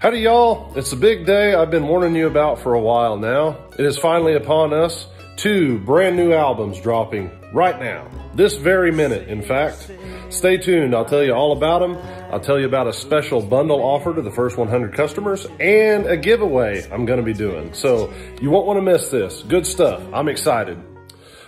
Howdy y'all, it's a big day I've been warning you about for a while now. It is finally upon us, two brand new albums dropping right now. This very minute, in fact. Stay tuned, I'll tell you all about them. I'll tell you about a special bundle offer to the first 100 customers and a giveaway I'm gonna be doing. So you won't wanna miss this. Good stuff, I'm excited.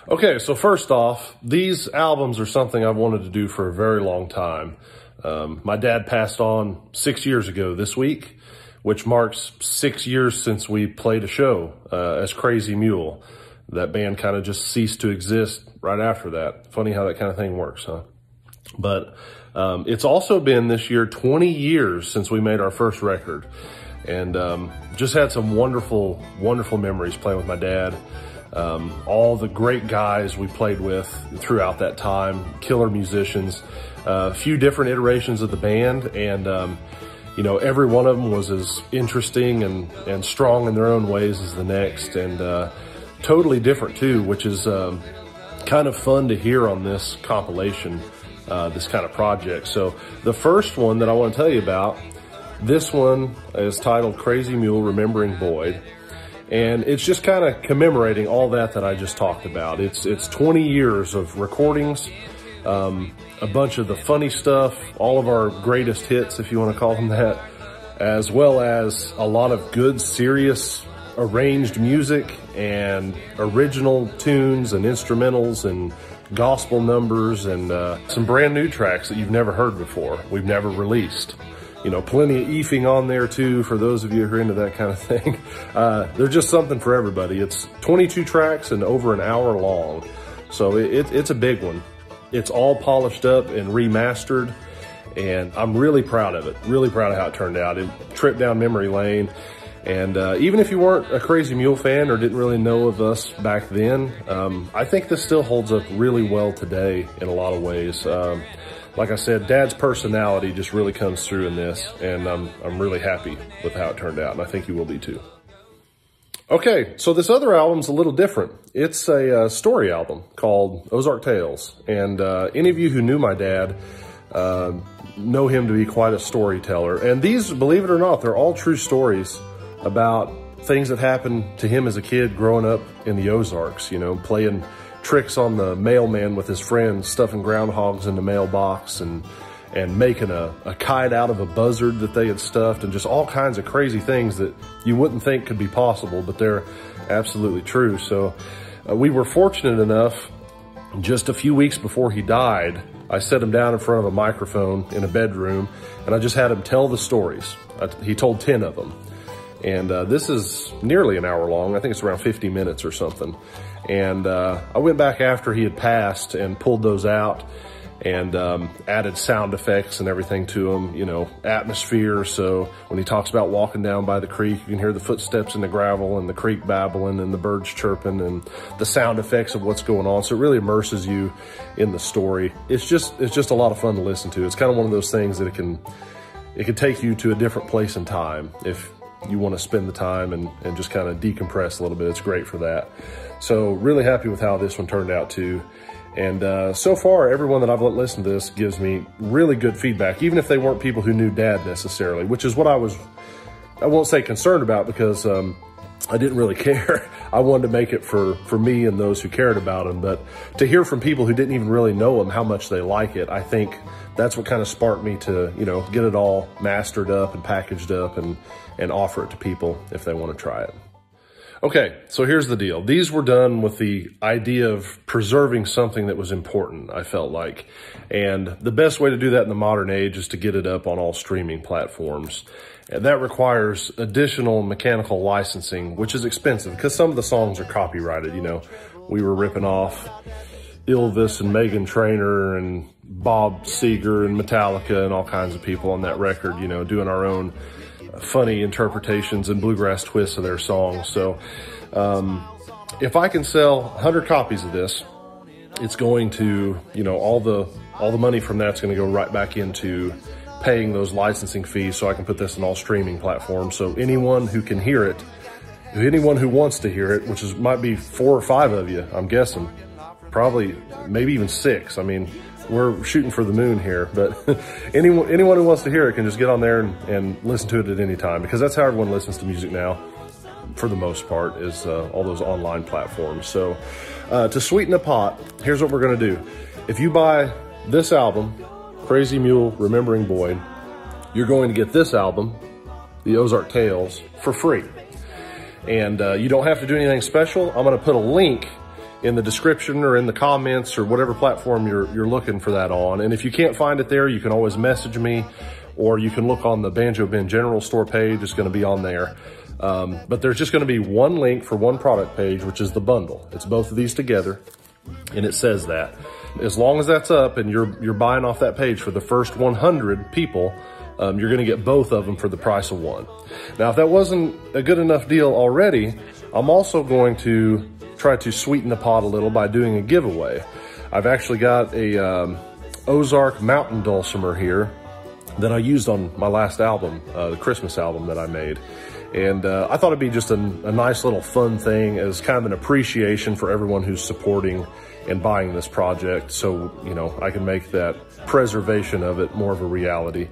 Okay, so first off, these albums are something I've wanted to do for a very long time. Um, my dad passed on six years ago this week, which marks six years since we played a show uh, as Crazy Mule. That band kind of just ceased to exist right after that. Funny how that kind of thing works, huh? But um, it's also been this year 20 years since we made our first record. And um, just had some wonderful, wonderful memories playing with my dad. Um, all the great guys we played with throughout that time, killer musicians, a uh, few different iterations of the band, and um, you know every one of them was as interesting and and strong in their own ways as the next, and uh, totally different too, which is um, kind of fun to hear on this compilation, uh, this kind of project. So the first one that I want to tell you about, this one is titled "Crazy Mule Remembering Boyd." And it's just kind of commemorating all that that I just talked about. It's, it's 20 years of recordings, um, a bunch of the funny stuff, all of our greatest hits, if you want to call them that, as well as a lot of good, serious, arranged music and original tunes and instrumentals and gospel numbers and uh, some brand new tracks that you've never heard before. We've never released you know, plenty of eefing on there too for those of you who are into that kind of thing. Uh, there's just something for everybody. It's 22 tracks and over an hour long. So it, it's a big one. It's all polished up and remastered and I'm really proud of it. Really proud of how it turned out. It tripped down memory lane. And uh, even if you weren't a Crazy Mule fan or didn't really know of us back then, um, I think this still holds up really well today in a lot of ways. Um, like I said, Dad's personality just really comes through in this, and I'm, I'm really happy with how it turned out, and I think you will be too. Okay, so this other album's a little different. It's a uh, story album called Ozark Tales, and uh, any of you who knew my dad uh, know him to be quite a storyteller. And these, believe it or not, they're all true stories about things that happened to him as a kid growing up in the Ozarks, you know, playing tricks on the mailman with his friends, stuffing groundhogs in the mailbox and and making a, a kite out of a buzzard that they had stuffed and just all kinds of crazy things that you wouldn't think could be possible, but they're absolutely true. So uh, we were fortunate enough just a few weeks before he died, I set him down in front of a microphone in a bedroom and I just had him tell the stories. He told 10 of them. And uh, this is nearly an hour long. I think it's around 50 minutes or something. And uh, I went back after he had passed and pulled those out and um, added sound effects and everything to them, you know, atmosphere. So when he talks about walking down by the creek, you can hear the footsteps in the gravel and the creek babbling and the birds chirping and the sound effects of what's going on. So it really immerses you in the story. It's just, it's just a lot of fun to listen to. It's kind of one of those things that it can, it can take you to a different place in time if you want to spend the time and, and just kind of decompress a little bit. It's great for that. So really happy with how this one turned out too. And uh, so far, everyone that I've listened to this gives me really good feedback, even if they weren't people who knew Dad necessarily, which is what I was, I won't say concerned about because um, I didn't really care. I wanted to make it for, for me and those who cared about him. But to hear from people who didn't even really know him how much they like it, I think that's what kind of sparked me to, you know, get it all mastered up and packaged up and, and offer it to people if they want to try it. Okay, so here's the deal. These were done with the idea of preserving something that was important, I felt like. And the best way to do that in the modern age is to get it up on all streaming platforms. And that requires additional mechanical licensing, which is expensive because some of the songs are copyrighted. You know, we were ripping off Ylvis and Meghan Trainor and Bob Seger and Metallica and all kinds of people on that record, you know, doing our own funny interpretations and bluegrass twists of their songs. So um, if I can sell 100 copies of this, it's going to, you know, all the all the money from that's going to go right back into paying those licensing fees so I can put this on all streaming platforms. So anyone who can hear it, anyone who wants to hear it, which is might be four or five of you, I'm guessing, probably maybe even six. I mean, we're shooting for the moon here, but anyone, anyone who wants to hear it can just get on there and, and listen to it at any time because that's how everyone listens to music now for the most part is uh, all those online platforms. So uh, to sweeten the pot, here's what we're gonna do. If you buy this album, Crazy Mule Remembering Boyd, you're going to get this album, The Ozark Tales, for free. And uh, you don't have to do anything special. I'm gonna put a link in the description or in the comments or whatever platform you're, you're looking for that on. And if you can't find it there, you can always message me or you can look on the Banjo Ben General Store page. It's gonna be on there. Um, but there's just gonna be one link for one product page, which is the bundle. It's both of these together and it says that. As long as that's up and you're, you're buying off that page for the first 100 people, um, you're gonna get both of them for the price of one. Now, if that wasn't a good enough deal already, I'm also going to try to sweeten the pot a little by doing a giveaway. I've actually got a um, Ozark Mountain Dulcimer here that I used on my last album, uh, the Christmas album that I made. And uh, I thought it'd be just a, a nice little fun thing as kind of an appreciation for everyone who's supporting and buying this project. So, you know, I can make that preservation of it more of a reality.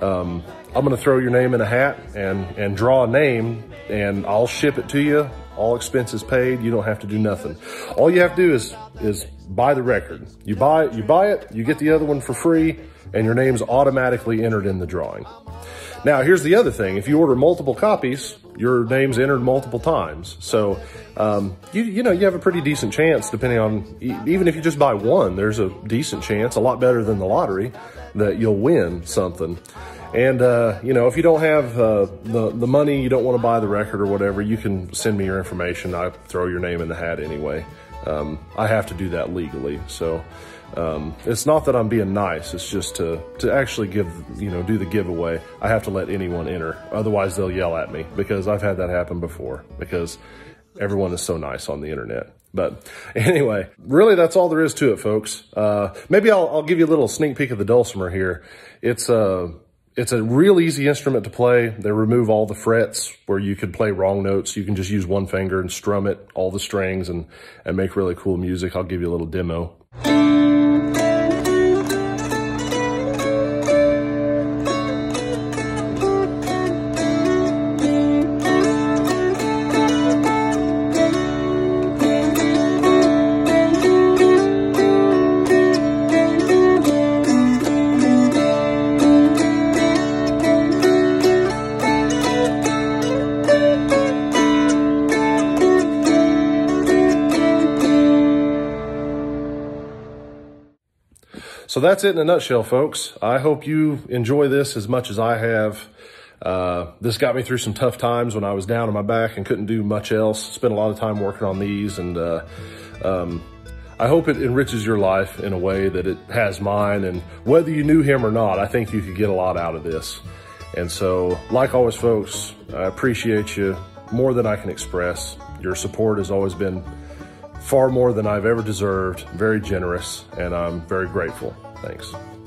Um, I'm going to throw your name in a hat and, and draw a name and I'll ship it to you. All expenses paid. You don't have to do nothing. All you have to do is, is buy the record. You buy it, you buy it, you get the other one for free and your name's automatically entered in the drawing. Now, here's the other thing. If you order multiple copies, your name's entered multiple times. So, um, you, you know, you have a pretty decent chance depending on, even if you just buy one, there's a decent chance, a lot better than the lottery, that you'll win something. And, uh, you know, if you don't have uh, the, the money, you don't want to buy the record or whatever, you can send me your information. I throw your name in the hat anyway. Um, I have to do that legally. So um, it's not that I'm being nice. It's just to, to actually give, you know, do the giveaway. I have to let anyone enter. Otherwise, they'll yell at me because I've had that happen before because everyone is so nice on the internet. But anyway, really that's all there is to it, folks. Uh, maybe I'll, I'll give you a little sneak peek of the dulcimer here. It's, uh, it's a real easy instrument to play. They remove all the frets where you could play wrong notes. You can just use one finger and strum it, all the strings, and, and make really cool music. I'll give you a little demo. So that's it in a nutshell, folks. I hope you enjoy this as much as I have. Uh, this got me through some tough times when I was down on my back and couldn't do much else. Spent a lot of time working on these and, uh, um, I hope it enriches your life in a way that it has mine. And whether you knew him or not, I think you could get a lot out of this. And so, like always, folks, I appreciate you more than I can express. Your support has always been far more than I've ever deserved, very generous, and I'm very grateful. Thanks.